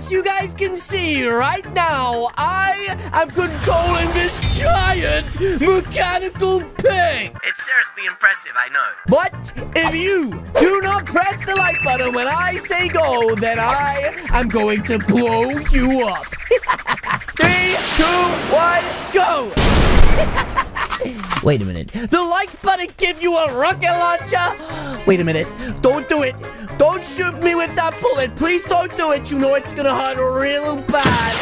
as you guys can see right now, I am controlling this giant mechanical pig. It's seriously impressive, I know. But if you do not press the like button when I say go, then I am going to blow you up. Three, two, one, go! Wait a minute. The like button give you a rocket launcher? Wait a minute. Don't do it. Don't shoot me with that bullet. Please don't do it. You know it's gonna hurt real bad.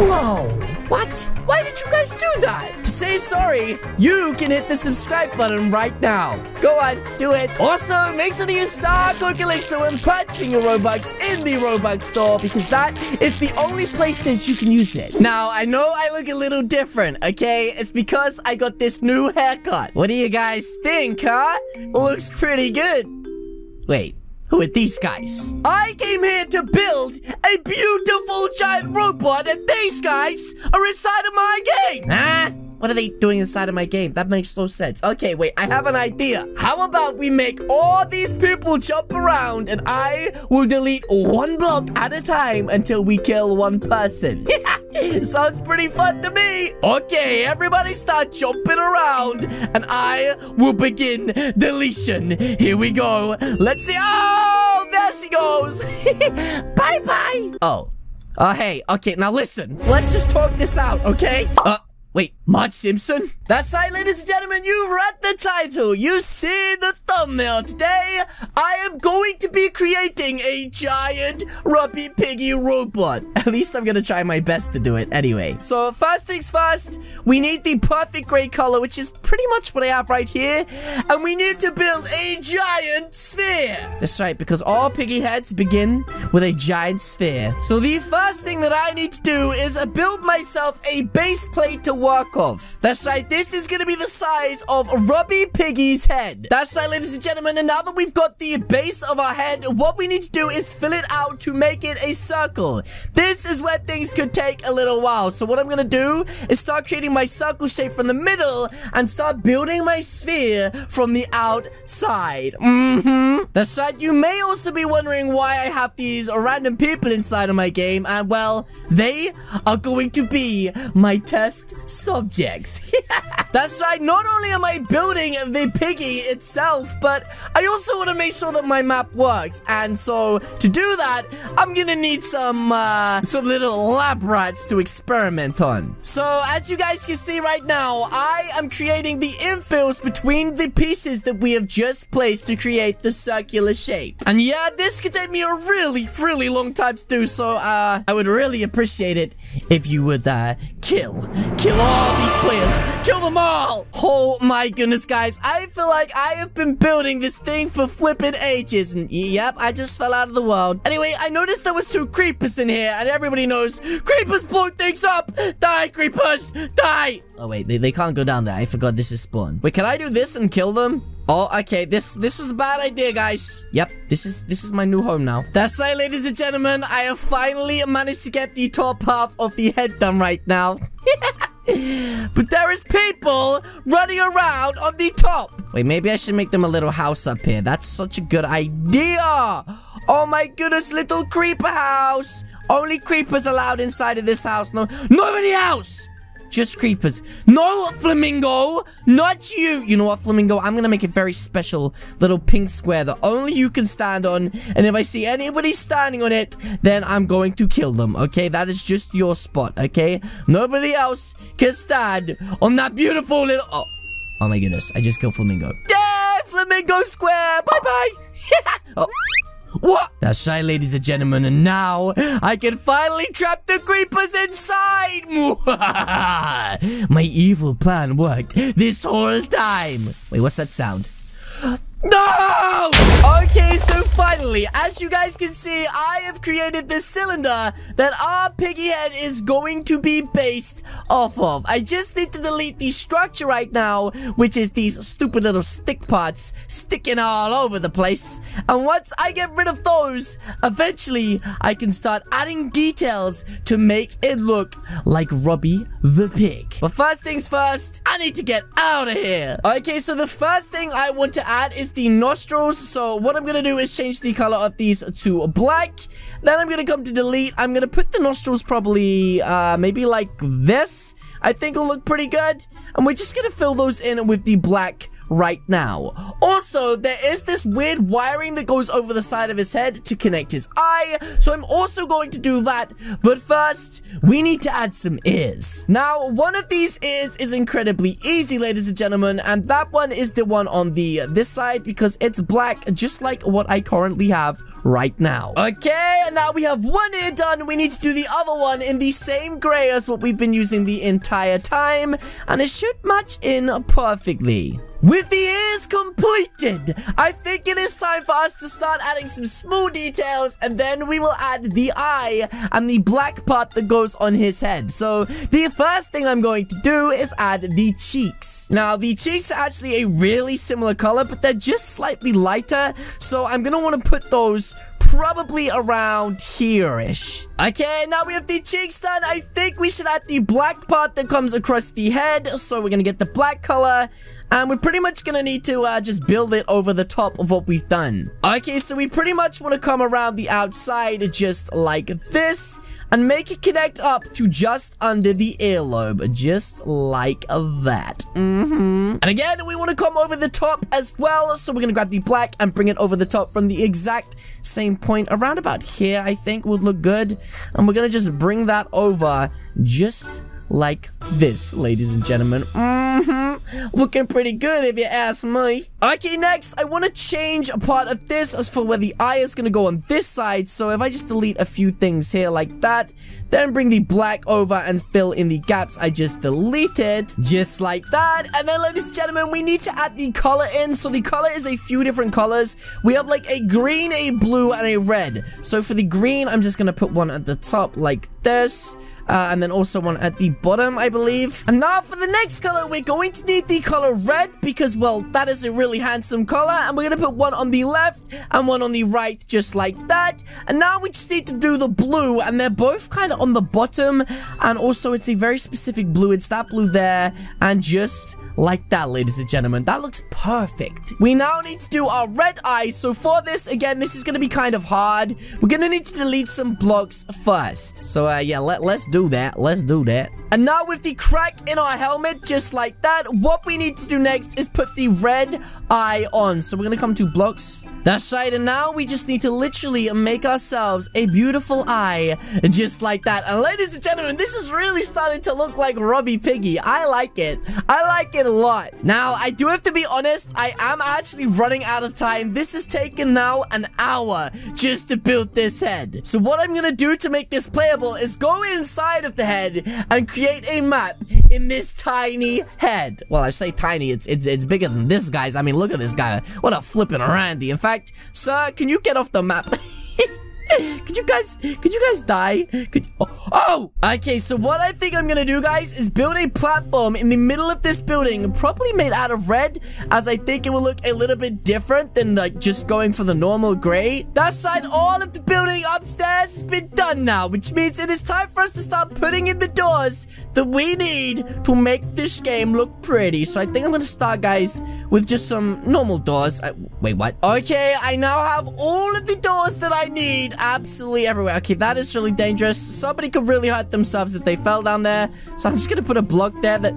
Whoa. What? Why did you guys do that? To say sorry, you can hit the subscribe button right now. Go on, do it. Also, make sure to use Star Code Calixo when purchasing your Robux in the Robux store because that is the only place that you can use it. Now, I know I look a little different, okay? It's because I got this new haircut. What do you guys think, huh? Looks pretty good. Wait. Who are these guys? I came here to build a beautiful giant robot and these guys are inside of my game. Huh? What are they doing inside of my game? That makes no sense. Okay, wait, I have an idea. How about we make all these people jump around and I will delete one block at a time until we kill one person. Sounds pretty fun to me. Okay, everybody start jumping around and I will begin deletion. Here we go. Let's see. Oh, there she goes. Bye-bye. oh. Oh, uh, hey. Okay, now listen. Let's just talk this out, okay? Uh, Wait, Marge Simpson? That's right, ladies and gentlemen, you've read the title. You see the thumbnail. Today, I am going to be creating a giant Robby Piggy robot. At least I'm gonna try my best to do it anyway. So, first things first, we need the perfect gray color, which is pretty much what I have right here. And we need to build a giant sphere. That's right, because all piggy heads begin with a giant sphere. So, the first thing that I need to do is build myself a base plate to work of. That's right, this is gonna be the size of Robby Piggy's head. That's right, ladies and gentlemen, and now that we've got the base of our head, what we need to do is fill it out to make it a circle. This is where things could take a little while. So what I'm gonna do is start creating my circle shape from the middle and start building my sphere from the outside. Mm-hmm. That's right, you may also be wondering why I have these random people inside of my game, and well, they are going to be my test subjects. That's right, not only am I building the piggy itself, but I also want to make sure that my map works. And so, to do that, I'm gonna need some, uh, some little lab rats to experiment on. So, as you guys can see right now, I am creating the infills between the pieces that we have just placed to create the circular shape. And yeah, this could take me a really, really long time to do, so, uh, I would really appreciate it if you would, uh, kill, kill all these players, kill them all. Oh my goodness, guys, I feel like I have been building this thing for flipping ages, and yep, I just fell out of the world. Anyway, I noticed there was two creepers in here, and everybody knows creepers blow things up. Die, creepers, die. Oh wait, they, they can't go down there. I forgot this is spawn. Wait, can I do this and kill them? Oh, okay. This this is a bad idea, guys. Yep, this is this is my new home now. That's right, ladies and gentlemen. I have finally managed to get the top half of the head done right now. but there is people running around on the top. Wait, maybe I should make them a little house up here. That's such a good idea. Oh my goodness, little creeper house. Only creepers allowed inside of this house. No, nobody else. Just creepers. No, Flamingo! Not you! You know what, Flamingo? I'm gonna make a very special little pink square that only you can stand on. And if I see anybody standing on it, then I'm going to kill them, okay? That is just your spot, okay? Nobody else can stand on that beautiful little... Oh, oh my goodness. I just killed Flamingo. Yeah! Flamingo square! Bye-bye! oh. What? That's right, ladies and gentlemen, and now I can finally trap the creepers inside! My evil plan worked this whole time. Wait, what's that sound? No! Okay, so finally, as you guys can see, I have created this cylinder that our piggy head is going to be based off of. I just need to delete the structure right now, which is these stupid little stick parts sticking all over the place. And once I get rid of those, eventually, I can start adding details to make it look like Robby the pig. But first things first, I need to get out of here. Okay, so the first thing I want to add is the nostrils. So what I'm going to do is change the color of these to black. Then I'm gonna come to delete. I'm gonna put the nostrils probably, uh, maybe like this. I think will look pretty good. And we're just gonna fill those in with the black right now. Also, there is this weird wiring that goes over the side of his head to connect his eye, so I'm also going to do that, but first, we need to add some ears. Now, one of these ears is incredibly easy, ladies and gentlemen, and that one is the one on the uh, this side because it's black, just like what I currently have right now. Okay, and now we have one ear done, we need to do the other one in the same gray as what we've been using the entire time, and it should match in perfectly. With the ears completed, I think it is time for us to start adding some small details and then we will add the eye and the black part that goes on his head. So the first thing I'm going to do is add the cheeks. Now the cheeks are actually a really similar color but they're just slightly lighter so I'm going to want to put those probably around here-ish. Okay, now we have the cheeks done. I think we should add the black part that comes across the head. So we're gonna get the black color and we're pretty much gonna need to uh, just build it over the top of what we've done. Okay, so we pretty much want to come around the outside just like this and make it connect up to just under the earlobe, just like that. Mm-hmm. And again, we want to come over the top as well, so we're gonna grab the black and bring it over the top from the exact same point around about here, I think would look good. And we're gonna just bring that over just like this, ladies and gentlemen. Mm-hmm. Looking pretty good if you ask me. Okay, next, I want to change a part of this as for where the eye is going to go on this side. So if I just delete a few things here like that, then bring the black over and fill in the gaps I just deleted, just like that. And then, ladies and gentlemen, we need to add the color in. So the color is a few different colors. We have like a green, a blue, and a red. So for the green, I'm just going to put one at the top like this. Uh, and then also one at the bottom, I believe. And now for the next color, we're going to need the color red because, well, that is a really handsome color. And we're going to put one on the left and one on the right, just like that. And now we just need to do the blue, and they're both kind of on the bottom. And also, it's a very specific blue. It's that blue there, and just like that, ladies and gentlemen. That looks perfect. We now need to do our red eyes. So for this, again, this is going to be kind of hard. We're going to need to delete some blocks first. So, uh, yeah, let, let's do that. Let's do that. And now with the crack in our helmet, just like that, what we need to do next is put the red eye on. So we're going to come to blocks. That's right. And now we just need to literally make ourselves a beautiful eye, just like that. And ladies and gentlemen, this is really starting to look like Robbie Piggy. I like it. I like it a lot. Now, I do have to be honest, I am actually running out of time. This has taken now an hour just to build this head. So what I'm gonna do to make this playable is go inside of the head and create a map in this tiny head. Well, I say tiny, it's it's it's bigger than this guy's. I mean, look at this guy. What a flippin' Randy. In fact, sir, can you get off the map? could you guys, could you guys die? Could, oh, oh, okay, so what I think I'm gonna do, guys, is build a platform in the middle of this building, probably made out of red, as I think it will look a little bit different than, like, just going for the normal gray. That side, all of the building upstairs has been done now, which means it is time for us to start putting in the doors that we need to make this game look pretty. So I think I'm gonna start, guys, with just some normal doors. Uh, wait, what? Okay, I now have all of the doors that I need absolutely everywhere. Okay, that is really dangerous. Somebody could really hurt themselves if they fell down there. So I'm just gonna put a block there that...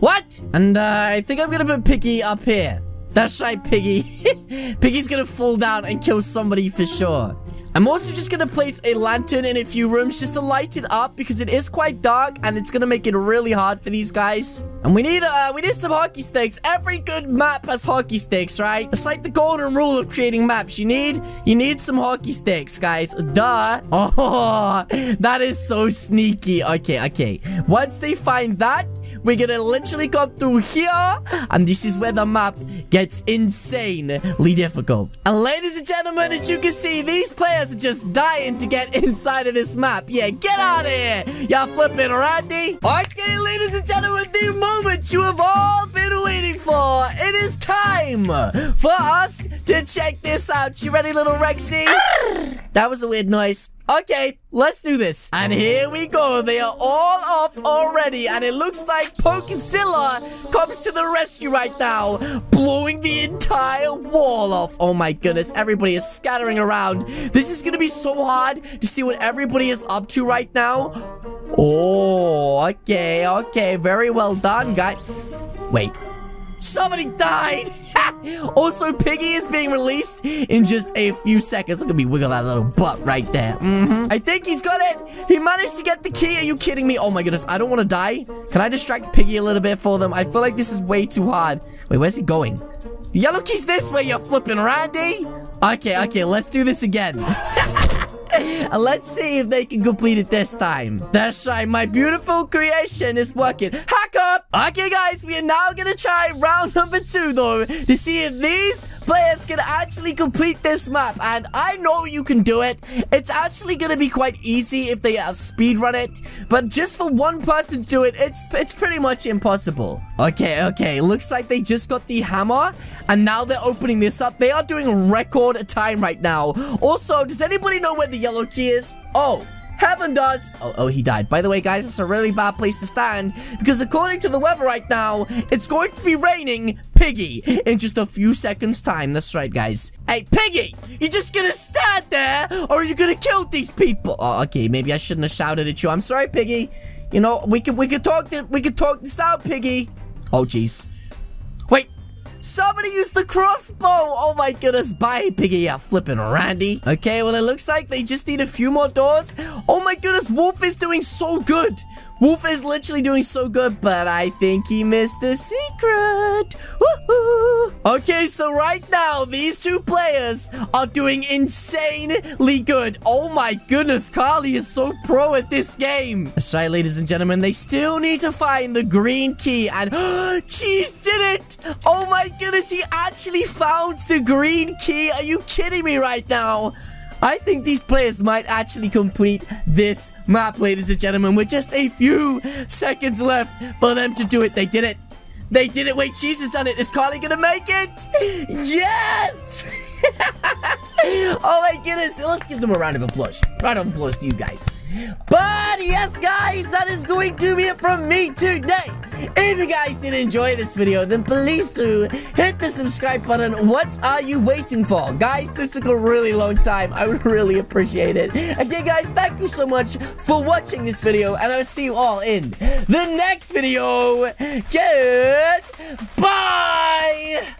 What? And uh, I think I'm gonna put Piggy up here. That's right, Piggy. Piggy's gonna fall down and kill somebody for sure. I'm also just gonna place a lantern in a few rooms just to light it up because it is quite dark and it's gonna make it really hard for these guys. And we need uh we need some hockey sticks. Every good map has hockey sticks, right? It's like the golden rule of creating maps. You need you need some hockey sticks, guys. Duh. Oh, that is so sneaky. Okay, okay. Once they find that, we're gonna literally come through here, and this is where the map gets insanely difficult. And ladies and gentlemen, as you can see, these players are just dying to get inside of this map. Yeah, get out of here, y'all flipping Randy. Okay, ladies and gentlemen, the moment you have all been waiting for. It is time for us to check this out. You ready, little Rexy? that was a weird noise. Okay, let's do this. And oh. here we go. They are all off already. And it looks like Pokezilla comes to the rescue right now, blowing the entire wall off. Oh my goodness, everybody is scattering around. This is going to be so hard to see what everybody is up to right now. Oh, okay, okay. Very well done, guy. Wait, Somebody died! also, Piggy is being released in just a few seconds. Look at me wiggle that little butt right there. Mm -hmm. I think he's got it. He managed to get the key. Are you kidding me? Oh my goodness, I don't want to die. Can I distract Piggy a little bit for them? I feel like this is way too hard. Wait, where's he going? The yellow key's this way, you're flipping Randy. Okay, okay, let's do this again. let's see if they can complete it this time. That's right, my beautiful creation is working. Hack up! Okay, guys, we are now gonna try round number two, though, to see if these players can actually complete this map. And I know you can do it. It's actually gonna be quite easy if they uh, speed run it. But just for one person to do it, it's, it's pretty much impossible. Okay, okay, looks like they just got the hammer, and now they're opening this up. They are doing record time right now. Also, does anybody know where the yellow key is? Oh, Heaven does. Oh, oh, he died. By the way, guys, it's a really bad place to stand because according to the weather right now, it's going to be raining Piggy in just a few seconds time. That's right, guys. Hey, Piggy, you just gonna stand there or are you gonna kill these people? Oh, okay, maybe I shouldn't have shouted at you. I'm sorry, Piggy. You know, we could we could talk to, we could talk this out, Piggy. Oh, jeez. Somebody used the crossbow! Oh my goodness, bye, Piggy, you flipping Randy. Okay, well, it looks like they just need a few more doors. Oh my goodness, Wolf is doing so good. Wolf is literally doing so good, but I think he missed the secret. Okay, so right now, these two players are doing insanely good. Oh my goodness, Carly is so pro at this game. That's right, ladies and gentlemen, they still need to find the green key, and Cheese did it! Oh my goodness, he actually found the green key. Are you kidding me right now? I think these players might actually complete this map, ladies and gentlemen, with just a few seconds left for them to do it. They did it. They did it. Wait, Jesus done it. Is Carly gonna make it? Yes! oh my goodness. Let's give them a round of applause. Round of applause to you guys. But yes, guys, that is going to be it from me today. If you guys did enjoy this video, then please do hit the subscribe button. What are you waiting for? Guys, this took a really long time. I would really appreciate it. Again, guys, thank you so much for watching this video, and I'll see you all in the next video. Goodbye!